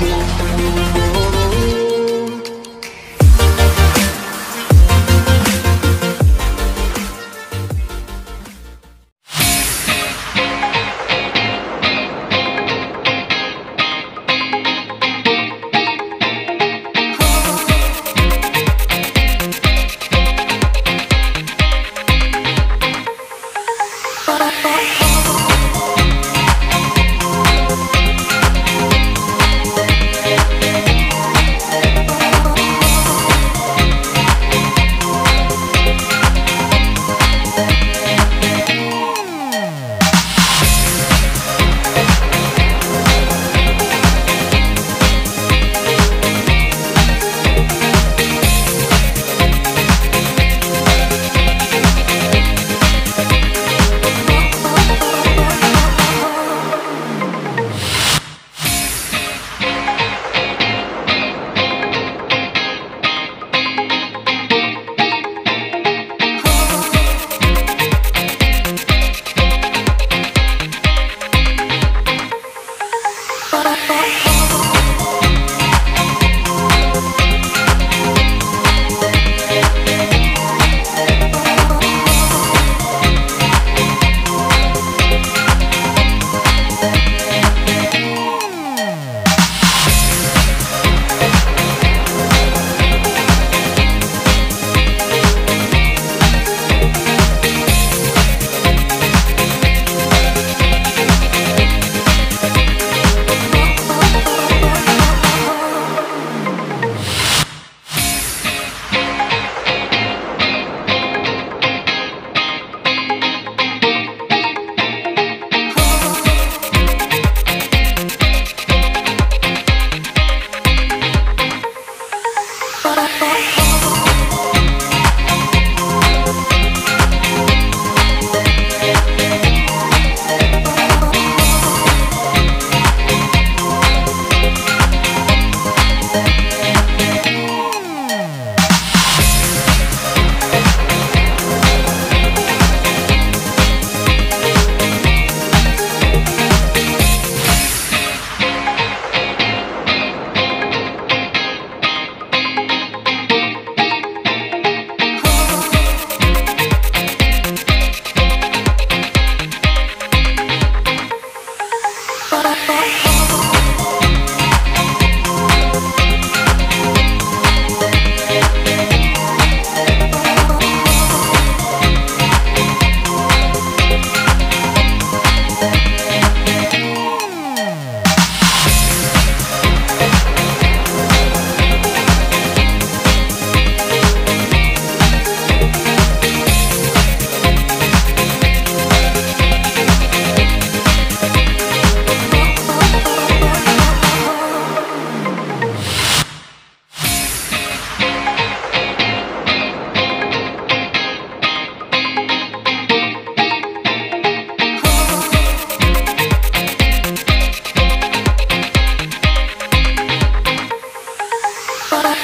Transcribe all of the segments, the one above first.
oh, oh.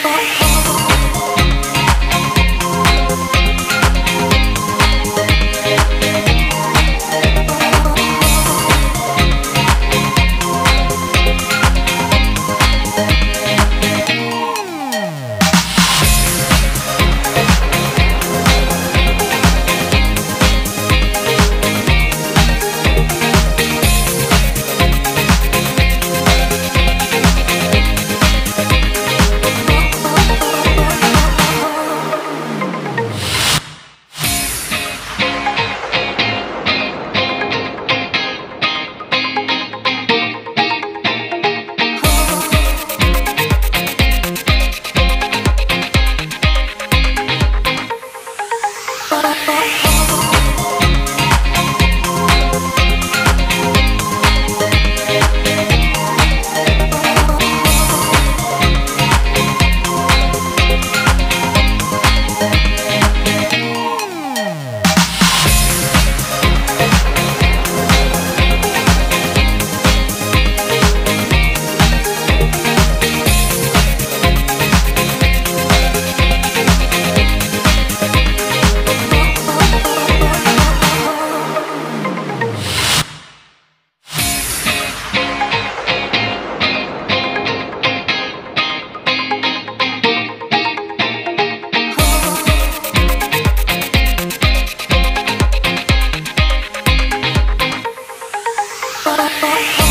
Bye. Bye. oh.